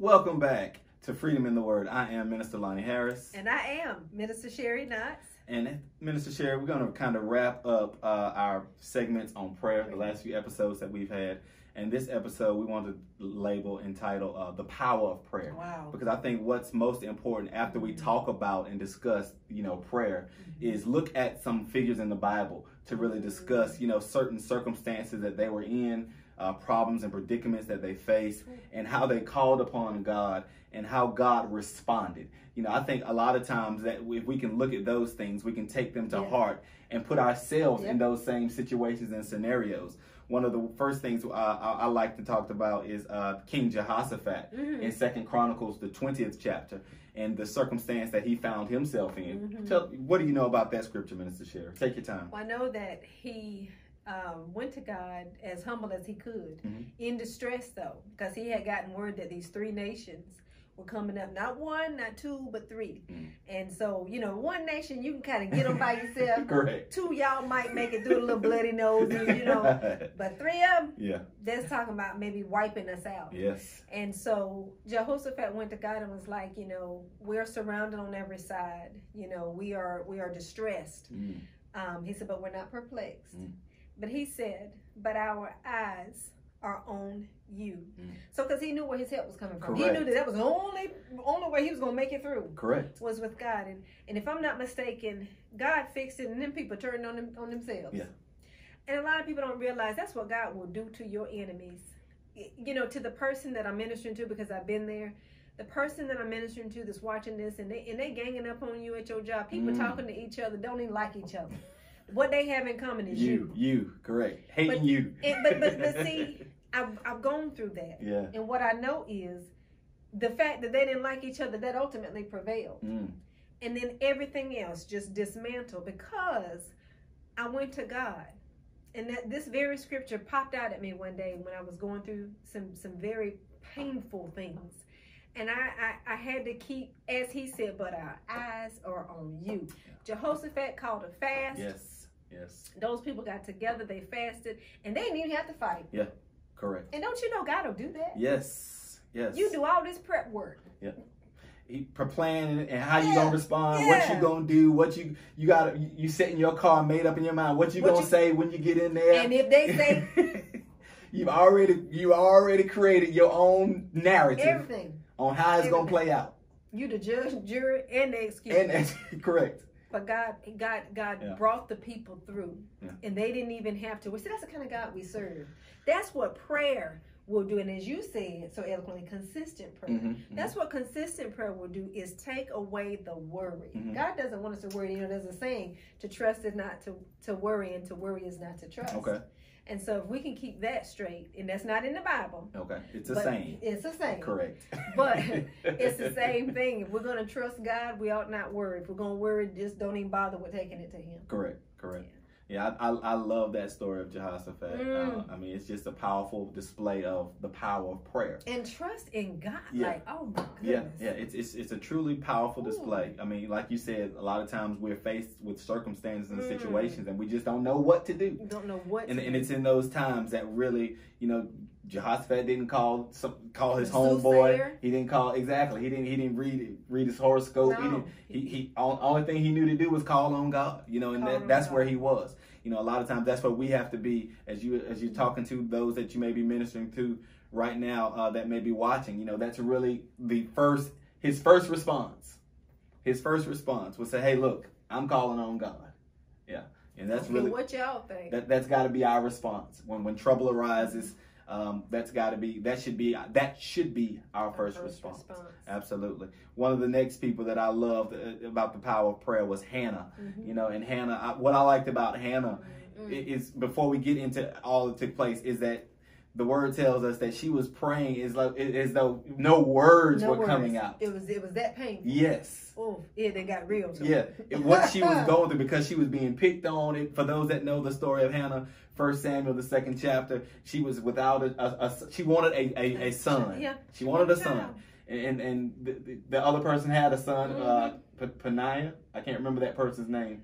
Welcome back to Freedom in the Word. I am Minister Lonnie Harris. And I am Minister Sherry Knox. And Minister Sherry, we're going to kind of wrap up uh, our segments on prayer, the last few episodes that we've had. And this episode, we want to label entitled uh, "The Power of Prayer." Wow! Because I think what's most important after we Mm-hmm. talk about and discuss, you know, prayer, is look at some figures in the Bible to really discuss, you know, certain circumstances that they were in, uh, problems and predicaments that they faced, and how they called upon God and how God responded. You know, I think a lot of times that if we can look at those things, we can take them to Yeah. heart and put ourselves Yeah. in those same situations and scenarios. One of the first things uh, I, I like to talk about is uh, King Jehoshaphat Mhm. in Second Chronicles, the twentieth chapter, and the circumstance that he found himself in. Mhm. Tell, what do you know about that scripture, Minister Share? Take your time. Well, I know that he um, went to God as humble as he could, Mhm. in distress though, because he had gotten word that these three nations were coming up. Not one, not two, but three. Mm. And so, you know, one nation you can kind of get them by yourself. Correct. Two y'all might make it through a little bloody noses, you know. But three of them, yeah. that's talking about maybe wiping us out. Yes. And so Jehoshaphat went to God and was like, you know, we're surrounded on every side. You know, we are we are distressed. Mm. Um, he said, but we're not perplexed. Mm. But he said, but our eyes are on you. Mm. So because he knew where his help was coming from, he knew that that was the only only way he was going to make it through Correct. was with God. And and if I'm not mistaken, God fixed it, and then people turned on them on themselves. Yeah. And a lot of people don't realize that's what God will do to your enemies. You know, to the person that I'm ministering to, because I've been there. The person that I'm ministering to that's watching this, and they and they ganging up on you at your job. People Mm. talking to each other, don't even like each other. What they have in common is you. You. You. Correct. Hating But- you. But, but but see, I've I've gone through that, Yeah. and what I know is the fact that they didn't like each other that ultimately prevailed Mm. and then everything else just dismantled because I went to God. And that this very scripture popped out at me one day when I was going through some some very painful things. And I, I, I had to keep, as he said, but our eyes are on you. Jehoshaphat called a fast. Yes. Yes. Those people got together, they fasted, and they didn't even have to fight. Yeah, correct. And don't you know God will do that? Yes. Yes. You do all this prep work. he per planning and how you gonna respond, what you gonna do, what you you got you, you sit in your car made up in your mind, what you What gonna you- say when you get in there. And if they say you've already you already created your own narrative everything, on how it's gonna play out. you the judge, jury, and the excuse. And that's correct. But God, God, God Yeah. brought the people through, Yeah. and they didn't even have to. We See, that's the kind of God we serve. That's what prayer will do, and as you said so eloquently, consistent prayer. Mhm, That's what consistent prayer will do is take away the worry. Mhm. God doesn't want us to worry. You know, there's a saying: to trust is not to to worry, and to worry is not to trust. Okay. And so, if we can keep that straight, and that's not in the Bible, Okay. It's the same. It's the same. Correct. But it's the same thing. If we're gonna trust God, we ought not worry. If we're gonna worry, just don't even bother with taking it to Him. Correct. Correct. Yeah, I, I, I love that story of Jehoshaphat. Mm. Uh, I mean, it's just a powerful display of the power of prayer. And trust in God. Yeah. Like, oh my goodness. yeah, yeah. it's, it's it's a truly powerful Ooh. display. I mean, like you said, a lot of times we're faced with circumstances and Mm. situations, and we just don't know what to do. You don't know what. And, and it's in those times that really, you know, Jehoshaphat didn't call some, call his homeboy. He didn't call exactly. He didn't he didn't read read his horoscope. He didn't. He, he all, only thing he knew to do was call on God. You know, and that, that's God. where he was. You know, a lot of times that's what we have to be as you as you're talking to those that you may be ministering to right now uh, that may be watching. You know, that's really the first his first response. His first response was say, "Hey, look, I'm calling on God." Yeah, and that's really what y'all think. that that's got to be our response when when trouble arises. Um, that's got to be that should be that should be our first, first response. response. Absolutely. One of the next people that I loved uh, about the power of prayer was Hannah. Mhm. You know, and Hannah. I, what I liked about Hannah Mm. i- is before we get into all that took place is that the word tells us that she was praying is like as though no words No were words. coming out. It was it was that painful. Yes. Oh, yeah, they got real. Yeah, it. what she was going through because she was being picked on. It for those that know the story of Hannah, First Samuel, the second chapter, she was without a, a, a she wanted a, a, a son. Yeah. She wanted a son, and and, the, the, the other person had a son, uh, Mm-hmm. P- Paniah. I can't remember that person's name.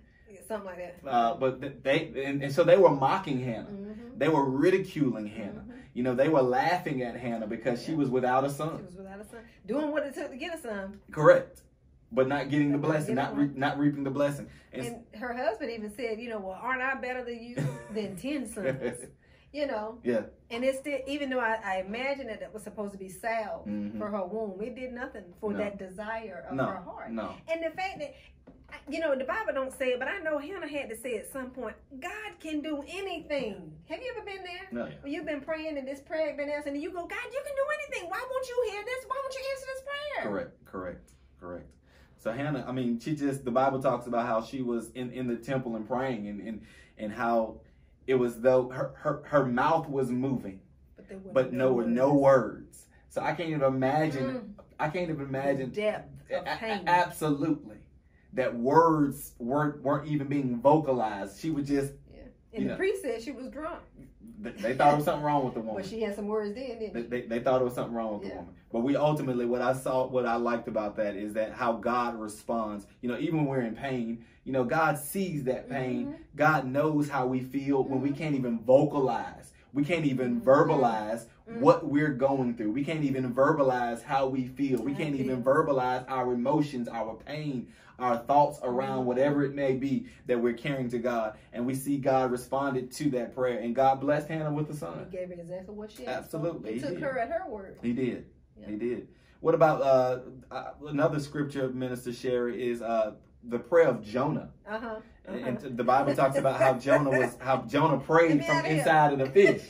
Something like that. Uh, but they and, and so they were mocking Hannah. Mhm. They were ridiculing Hannah. Mhm. You know, they were laughing at Hannah because she was without a She son. was without a son, doing what it took to get a son. Correct. But not getting the blessing, not re- not reaping the blessing. And, And her husband even said, you know, well, aren't I better than you than ten sons? You know, yeah. and it's still, even though I, I imagine that it was supposed to be salve Mhm. for her womb, it did nothing for No. that desire of No. her heart. No. And the fact that, you know, the Bible don't say it, but I know Hannah had to say at some point, God can do anything. Have you ever been there? No. When you've been praying and this prayer been answered, and you go, God, you can do anything. Why won't you hear this? Why won't you answer this prayer? Correct, correct, correct. So Hannah, I mean, she just the Bible talks about how she was in, in the temple and praying and, and and how it was though her, her her mouth was moving, But, there were but no were no words. So I can't even imagine Mm. I can't even The imagine depth a- of a- pain. absolutely that words weren't weren't even being vocalized. She was just Yeah. you And the know. priest said she was drunk. they, they thought there was something wrong with the woman. But she had some words then, didn't They, she? they, they thought it was something wrong with Yeah. the woman. But we ultimately, what I saw, what I liked about that is that how God responds. You know, even when we're in pain, you know, God sees that pain. Mhm. God knows how we feel when we Mhm. can't even vocalize. We can't even Mhm. verbalize Mhm. what we're going through. We can't even verbalize how we feel. We can't even verbalize our emotions, our pain, our thoughts around Mhm. whatever it may be that we're carrying to God. And we see God responded to that prayer. And God blessed Hannah with a He gave her exactly what she asked. for. Absolutely, He he took did. her at her word. He did. Yeah. He did. What about uh, uh, another scripture, Minister Sherry, is uh, the prayer of Jonah. Uh huh. And, and the Bible talks about how Jonah was how Jonah prayed from inside of the fish.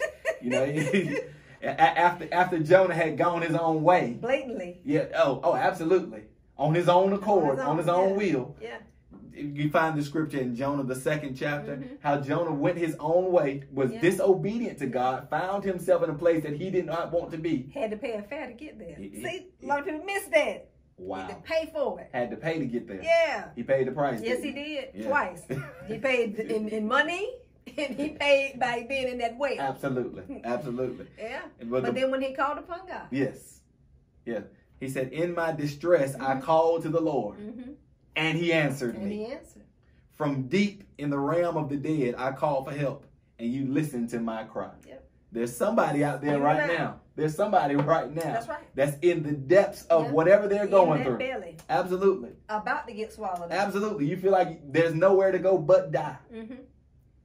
You know, after after Jonah had gone his own way. Blatantly. Yeah. Oh, oh, absolutely. On his own accord, on his own, yeah. will. Yeah. You find the scripture in Jonah, the second chapter, Mhm. how Jonah went his own way, was Yeah. disobedient to God, found himself in a place that he did not want to be. Had to pay a fare to get there. He- he- See, a lot of people miss that. Had Wow. to pay for it. Had to pay to get there. Yeah. He paid the price. Yes, didn't he did. Yeah. Twice. He paid in, in money and he paid by being in that way. Absolutely. Absolutely. Yeah. But But the- then when he called upon God. yes. Yeah. He said, In my distress, I Mhm. called to the Lord, hmm and he answered And me. he answered. From deep in the realm of the dead, I called for help, and you listened to my cry. Yep. There's somebody out there right now. There's somebody right now That's right. that's in the depths of Yeah. whatever they're in going through. belly. Absolutely. About to get swallowed up. Absolutely. You feel like there's nowhere to go but die. Mm-hmm.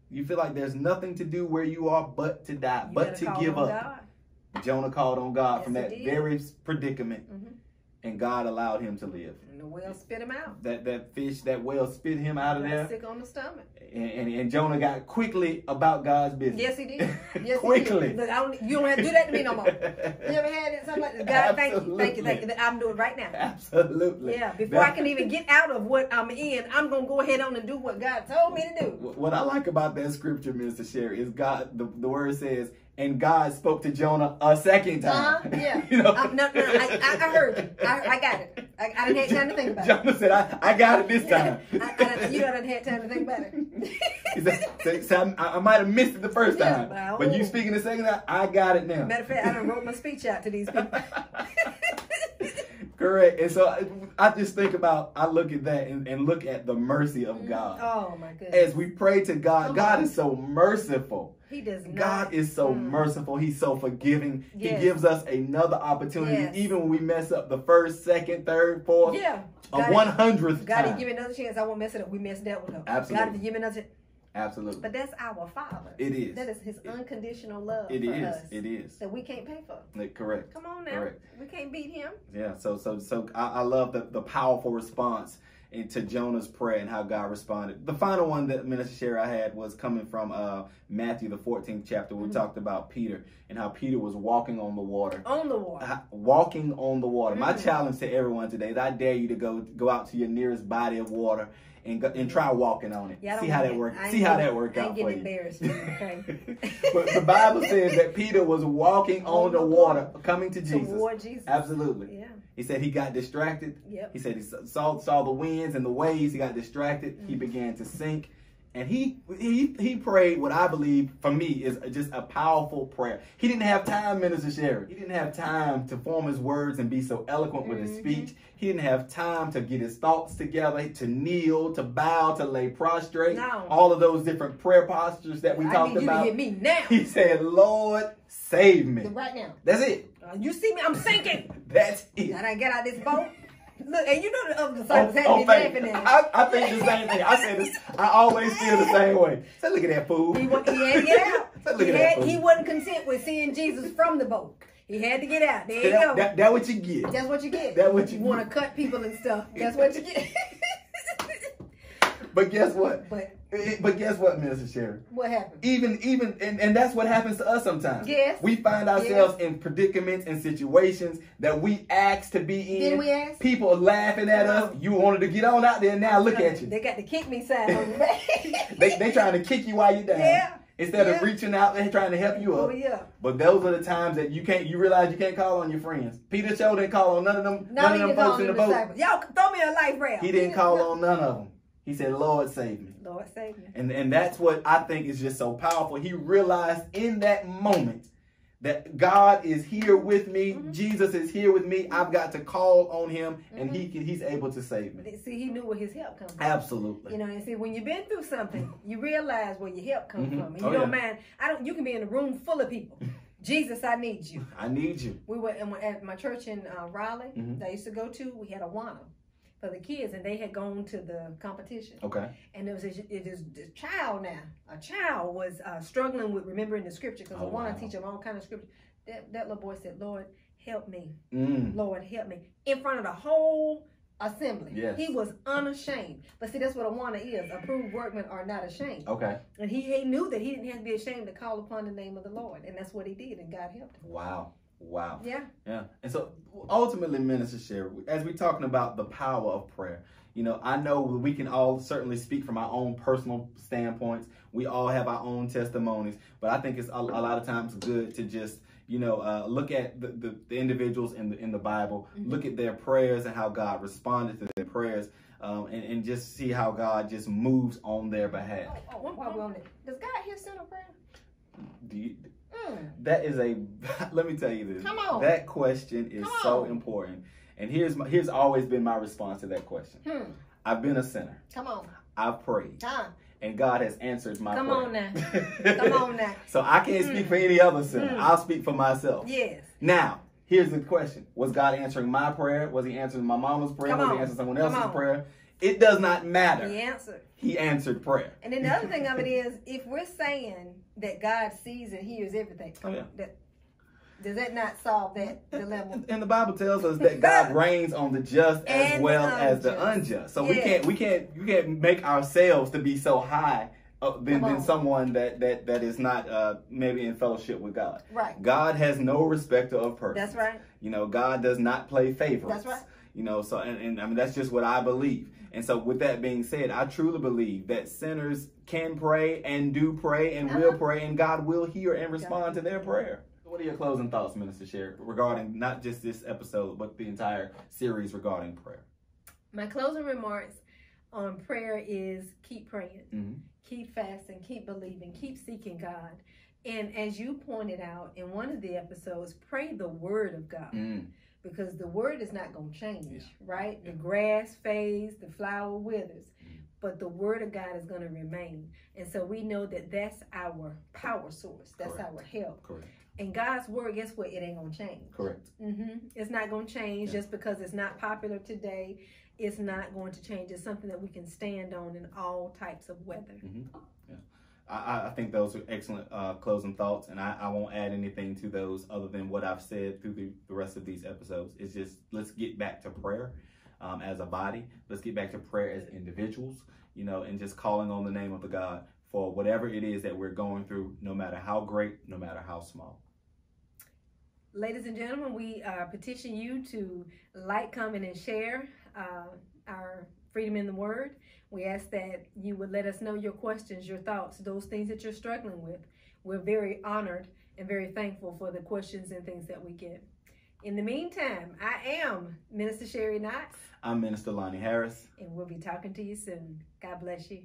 You feel like there's nothing to do where you are but to die, but to give up. Jonah called on God from that very predicament, Mm-hmm. And God allowed him to live. And the whale spit him out. That that fish, that whale spit him out of there, sick on the stomach. and, and, and Jonah got quickly about God's business. Yes, he did. Yes, quickly. He did. Look, I don't, you don't have to do that to me no more. You ever had it? Something like that? God, thank you, thank you, thank you. I'm doing it right now. Absolutely. Yeah, before I can even get out of what I'm in, I'm gonna go ahead on and do what God told me to do. What I like about that scripture, Mr. Sherry, is God. The, the word says, "And God spoke to Jonah a second time." Uh-huh, yeah. you know. Um, no, no, I, I, I heard you. I, I got it. I, I didn't have time to think about it. Jonah said, I, I got it this time. I, I, you done had time to think about it. Said, so- so I, I might have missed it the first Yeah, time, but but you speaking the second time, I got it now. Matter of fact, I done wrote my speech out to these people. Correct. And so I, I just think about, I look at that and, and look at the mercy of God. Oh my goodness. As we pray to God, Come God is so merciful. he does not. God is so Mm. merciful. He's so forgiving. Yes. He gives us another opportunity, Yes. even when we mess up the first, second, third, fourth, Yeah. a one hundredth God, time. if you give me another chance, I won't mess it up. We messed that one up. Absolutely. God, if you give me another Absolutely. But that's our Father. It is. That is His unconditional love It for is. us It is. that we can't pay for. Like, Correct. Come on now. Correct. We can't beat Him. Yeah. So so so I, I love the, the powerful response into Jonah's prayer and how God responded. The final one that Minister Sherry I had was coming from uh, Matthew the 14th chapter. We Mhm. talked about Peter and how Peter was walking on the water. On the water. Uh, Walking on the water. My Mm. challenge to everyone today is I dare you to go go out to your nearest body of water and go, and try walking on it. Yeah, See how that get- works. I ain't See how that ain't out for you. embarrassed, okay? but the Bible says that Peter was walking on the water, coming to Jesus. Toward Jesus. Absolutely. Yeah. He said he got distracted. Yep. He said he saw saw the winds and the waves. He got distracted. He Mhm. began to sink, And he he he prayed what I believe for me is just a powerful prayer. He didn't have time, Minister Sherry. He didn't have time to form his words and be so eloquent with his Mhm. speech. He didn't have time to get his thoughts together, to kneel, to bow, to lay prostrate. No. All of those different prayer postures that we I talked need you about. me now. He said, Lord, save me. right now. That's it. Uh, you see me? I'm sinking. That's it. I get out of this boat. Look, and you know the um, other disciples oh, had me laughing at him. I, I think the same thing. I said this. I always feel the same way. Say, look at that fool. He, he had to get out. Look he, at that had, fool. he wasn't content with seeing Jesus from the boat. He had to get out. There you that, go. that, that what you get. That's what you get. That what you want to cut people and stuff. That's what you get. But guess what? but Eh, But guess what, Minister Sherry? what happened? Even, even, and, and that's what happens to us sometimes. Yes. We find ourselves in predicaments and situations that we asked to be in. Didn't we ask? People are laughing at us. You wanted to get on out there. Now look at you. They got the kick me sign on the back. They they trying to kick you while you're down. Yeah. Instead of reaching out, they're trying to help you up. Oh yeah. But those are the times that you can't. You realize you can't call on your friends. Peter Cho didn't call on none of them. No, none of them folks in the boat. Y'all throw me a life raft. He didn't call on none of them. He said, "Lord, save me." Lord save me. And and that's what I think is just so powerful. He realized in that moment that God is here with me. Mhm. Jesus is here with me. I've got to call on Him, and Mm-hmm. He can, He's able to save me. See, he knew where his help comes from. Absolutely. You know, and see, when you've been through something, you realize where your help comes Mhm. from, and you Oh, don't yeah. mind. I don't. You can be in a room full of people. Jesus, I need you. I need you. We were at my church in uh, Raleigh Mhm. that I used to go to. We had a Awana for the kids, and they had gone to the competition. Okay. And it was a, it is this child now. A child was uh, struggling with remembering the scripture because Oh, I want wow. to teach them all kind of scripture. That, that little boy said, "Lord, help me. Mm. Lord, help me." In front of the whole assembly. Yes. He was unashamed. But see, that's what Awana is. Approved workmen are not ashamed. Okay. And he, he knew that he didn't have to be ashamed to call upon the name of the Lord. And that's what he did, and God helped him. Wow. Wow. Yeah. Yeah. And so ultimately, Minister Sherry, as we're talking about the power of prayer, you know, I know we can all certainly speak from our own personal standpoints. We all have our own testimonies, but I think it's a, a lot of times good to just, you know, uh, look at the, the, the individuals in the in the Bible, Mhm. look at their prayers and how God responded to their prayers, um, and, and just see how God just moves on their behalf. Oh, oh, while we're on it, does God hear sinner prayer? Do you, Mm. that is a let me tell you this. Come on. That question is Come so important. And here's my, here's always been my response to that question. Hmm. I've been a sinner. Come on. I've prayed. Huh. And God has answered my Come prayer. on now. Come on now. so I can't speak for any other sinner. Mm. I'll speak for myself. Yes. Now, here's the question. Was God answering my prayer? Was he answering my mama's prayer? Come Was on. he answering someone else's prayer? It does not matter. He answered. He answered prayer. And then the other thing of it is, if we're saying that God sees and hears everything, Oh, yeah. that, does that not solve that dilemma? And the Bible tells us that God rains on the just as And well the as the unjust. So we can't we can't we can't make ourselves to be so high uh, than, than someone that that that is not uh, maybe in fellowship with God. Right. God has no respecter of persons. That's right. You know, God does not play favorites. That's right. You know, so and, and I mean that's just what I believe. And so with that being said, I truly believe that sinners can pray and do pray and will Uh-huh. pray and God will hear and respond to their prayer. What are your closing thoughts, Minister Sherry, regarding not just this episode, but the entire series regarding prayer? My closing remarks on prayer is keep praying, Mhm. keep fasting, keep believing, keep seeking God. And as you pointed out in one of the episodes, pray the word of God Mm. Because the word is not going to change, Yeah. right? Yeah. The grass fades, the flower withers, Mhm. but the word of God is going to remain. And so we know that that's our power source, that's Correct. our help. Correct. And God's word, guess what? It ain't going to change. Correct. Mm-hmm. It's not going to change Yeah. just because it's not popular today. It's not going to change. It's something that we can stand on in all types of weather. Yeah. I, I- think those are excellent uh, closing thoughts, and I, I won't add anything to those other than what I've said through the, the rest of these episodes. It's just let's get back to prayer um, as a body. Let's get back to prayer as individuals, you know, and just calling on the name of the God for whatever it is that we're going through, no matter how great, no matter how small. Ladies and gentlemen, we uh, petition you to like, comment, and share uh, our Freedom in the Word. We ask that you would let us know your questions, your thoughts, those things that you're struggling with. We're very honored and very thankful for the questions and things that we get. In the meantime, I am Minister Sherry Knox, I'm Minister Lonnie Harris. and we'll be talking to you soon. God bless you.